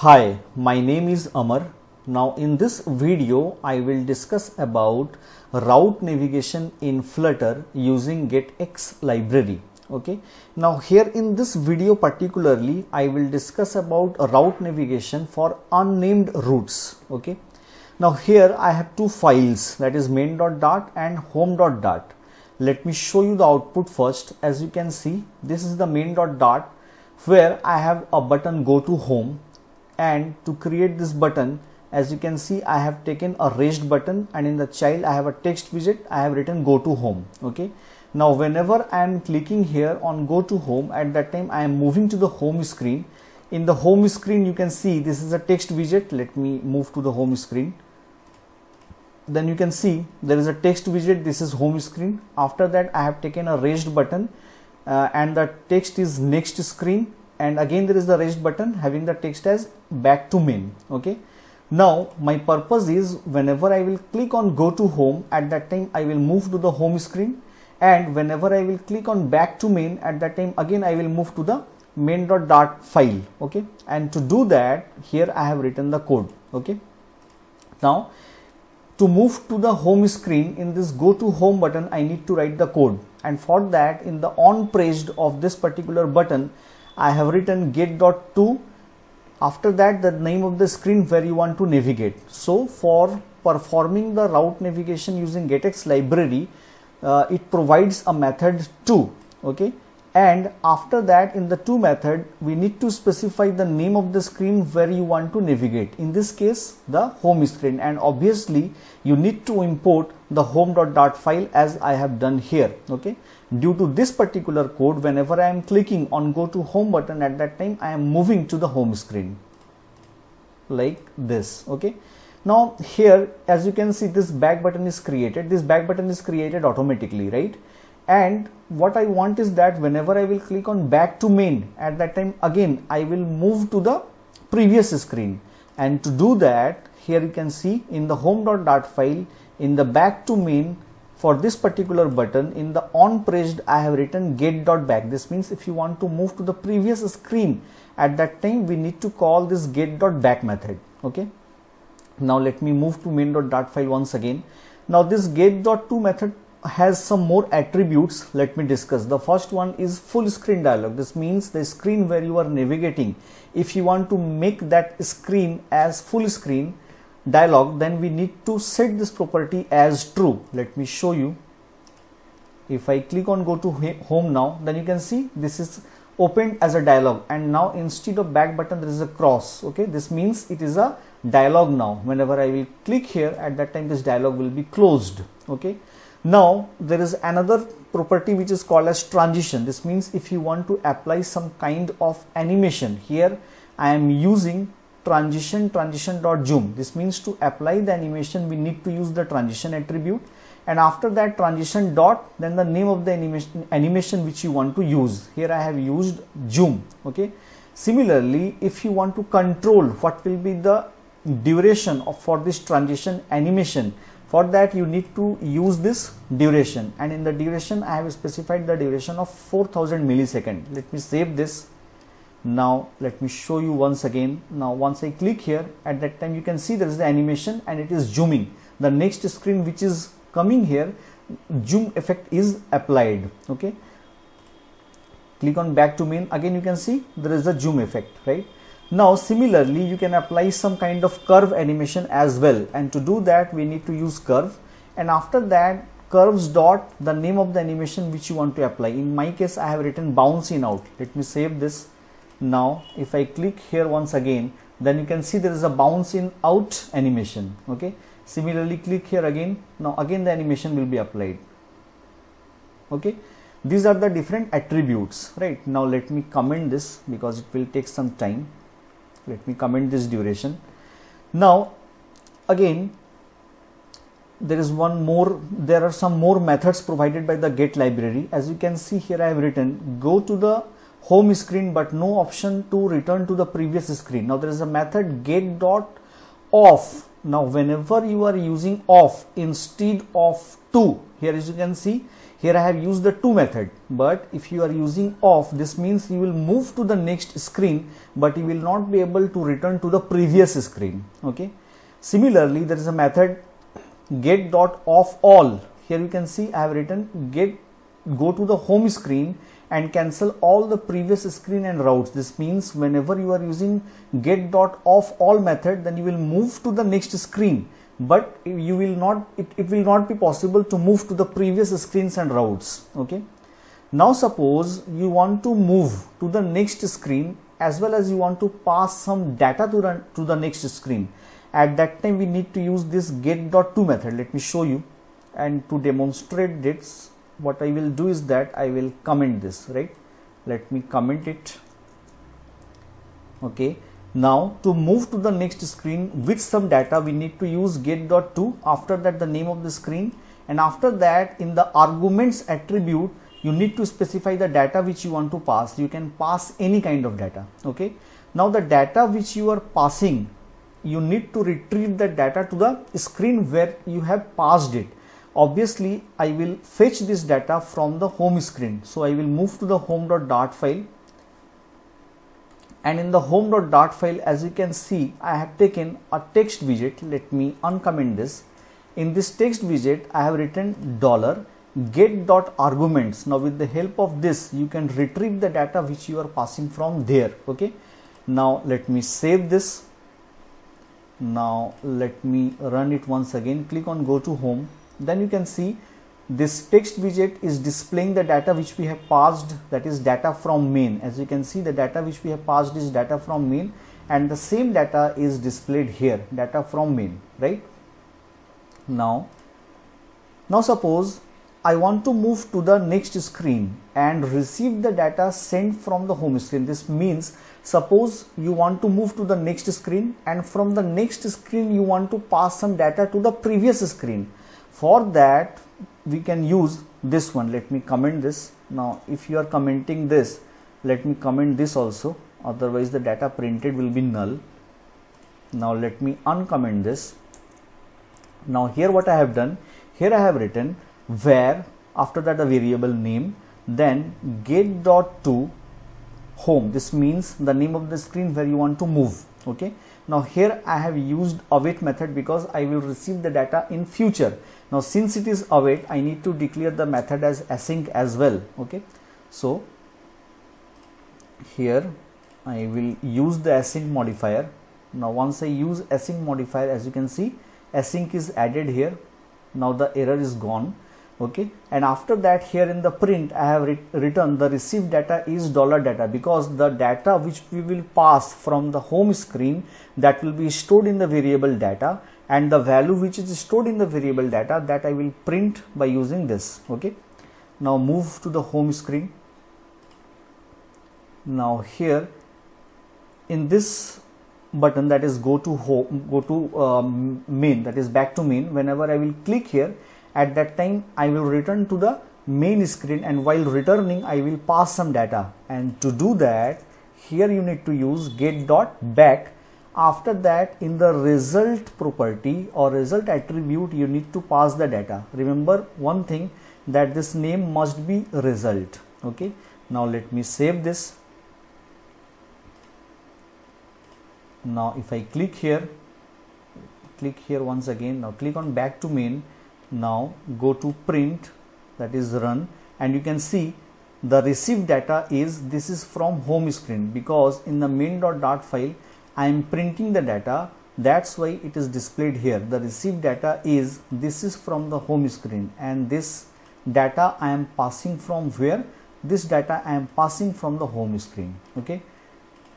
Hi, my name is Amar. Now in this video I will discuss about route navigation in Flutter using getx library. Okay. Now here in this video particularly I will discuss about route navigation for unnamed routes. Okay. Now here I have two files that is main.dart and home.dart. Let me show you the output first. As you can see this is the main.dart where I have a button go to home and to create this button as you can see I have taken a raised button and in the child I have a text widget I have written go to home okay? Now whenever I am clicking here on go to home at that time I am moving to the home screen. In the home screen you can see this is a text widget. Let me move to the home screen. Then you can see there is a text widget. This is home screen. After that I have taken a raised button uh, and the text is next screen and again there is the raised button having the text as back to main okay? Now my purpose is whenever I will click on go to home at that time I will move to the home screen. And whenever I will click on back to main at that time again I will move to the main.dart file okay? And to do that here I have written the code okay? Now to move to the home screen in this go to home button I need to write the code. And for that in the on pressed of this particular button I have written get.to after that the name of the screen where you want to navigate. So for performing the route navigation using getx library uh, it provides a method to okay? And after that in the to method we need to specify the name of the screen where you want to navigate. In this case the home screen. And obviously you need to import the home.dart file as I have done here okay? Due to this particular code whenever I am clicking on go to home button at that time I am moving to the home screen. Like this okay? Now here as you can see this back button is created. This back button is created automatically right? And what I want is that whenever I will click on back to main at that time again I will move to the previous screen. And to do that here you can see in the home.dart file in the back to main for this particular button in the on pressed I have written get.back this means if you want to move to the previous screen at that time we need to call this get.back method okay? Now let me move to main.dart file once again. Now this get.to method has some more attributes. Let me discuss. The first one is full screen dialog. This means the screen where you are navigating. If you want to make that screen as full screen dialog then we need to set this property as true. Let me show you. If I click on go to home now then you can see this is opened as a dialog and now instead of back button there is a cross. Okay? This means it is a dialog now. Whenever I will click here at that time this dialog will be closed. Okay? Now there is another property which is called as transition. This means if you want to apply some kind of animation. Here I am using transition transition dot zoom this means to apply the animation we need to use the transition attribute. And after that transition dot then the name of the animation animation which you want to use. Here i have used zoom okay? Similarly if you want to control what will be the duration of for this transition animation for that you need to use this duration. And in the duration i have specified the duration of 4000 millisecond let me save this now let me show you once again. Now once I click here at that time you can see there is the animation and it is zooming. The next screen which is coming here zoom effect is applied okay? Click on back to main. Again you can see there is a zoom effect right? Now similarly you can apply some kind of curve animation as well. And to do that we need to use curve. And after that curves dot the name of the animation which you want to apply. In my case I have written bounce in out. Let me save this now if I click here once again then you can see there is a bounce in out animation okay? Similarly click here again. Now again the animation will be applied okay? These are the different attributes right? Now let me comment this because it will take some time. Let me comment this duration. Now again there is one more there are some more methods provided by the get library. As you can see here i have written go to the home screen but no option to return to the previous screen. Now there is a method get dot off. Now whenever you are using off instead of to here as you can see here I have used the to method but if you are using off this means you will move to the next screen but you will not be able to return to the previous screen okay similarly there is a method get dot off all here you can see I have written get go to the home screen and cancel all the previous screen and routes. This means whenever you are using get dot all method then you will move to the next screen. But you will not it, it will not be possible to move to the previous screens and routes. Okay? Now suppose you want to move to the next screen as well as you want to pass some data to run, to the next screen. At that time we need to use this get dot get.to method. Let me show you and to demonstrate this what I will do is that I will comment this right? Let me comment it. Okay. Now to move to the next screen with some data we need to use get dot get.to after that the name of the screen. And after that in the arguments attribute you need to specify the data which you want to pass. You can pass any kind of data. Okay. Now the data which you are passing you need to retrieve the data to the screen where you have passed it obviously I will fetch this data from the home screen. So I will move to the home.dart file. And in the home.dart file as you can see I have taken a text widget. Let me uncomment this. In this text widget I have written dollar get dot arguments. Now with the help of this you can retrieve the data which you are passing from there. Okay? Now let me save this. Now let me run it once again. Click on go to home then you can see this text widget is displaying the data which we have passed that is data from main. As you can see the data which we have passed is data from main and the same data is displayed here data from main right? Now now suppose I want to move to the next screen and receive the data sent from the home screen. This means Suppose you want to move to the next screen and from the next screen you want to pass some data to the previous screen. For that we can use this one. Let me comment this. Now if you are commenting this, let me comment this also. Otherwise the data printed will be null. Now let me uncomment this. Now here what I have done, here I have written where after that a variable name then get dot to home this means the name of the screen where you want to move okay now here I have used await method because I will receive the data in future now since it is await I need to declare the method as async as well okay? So here I will use the async modifier. Now once I use async modifier as you can see async is added here. Now the error is gone okay? And after that here in the print I have written the received data is dollar data because the data which we will pass from the home screen that will be stored in the variable data and the value which is stored in the variable data that I will print by using this okay? Now move to the home screen. Now here in this button that is go to home go to um, main that is back to main whenever I will click here at that time I will return to the main screen and while returning I will pass some data. And to do that here you need to use get dot back after that in the result property or result attribute you need to pass the data. Remember one thing that this name must be result. Okay? Now let me save this. Now if I click here click here once again. Now click on back to main. Now go to print that is run. And you can see the received data is this is from home screen. Because in the main.dart file I am printing the data. That's why it is displayed here. The received data is this is from the home screen. And this data I am passing from where? This data I am passing from the home screen. Okay?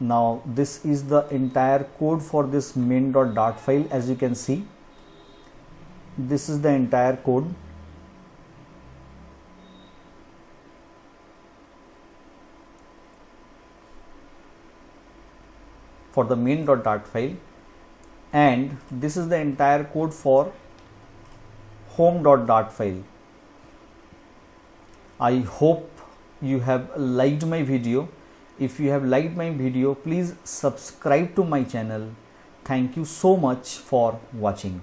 Now this is the entire code for this main.dart file as you can see. This is the entire code for the main.dart file. And this is the entire code for home.dart file. I hope you have liked my video. If you have liked my video please subscribe to my channel. Thank you so much for watching